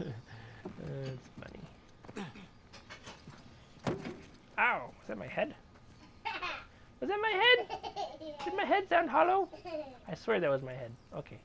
That's funny. Ow! Was that my head? Was that my head? Did my head sound hollow? I swear that was my head. Okay.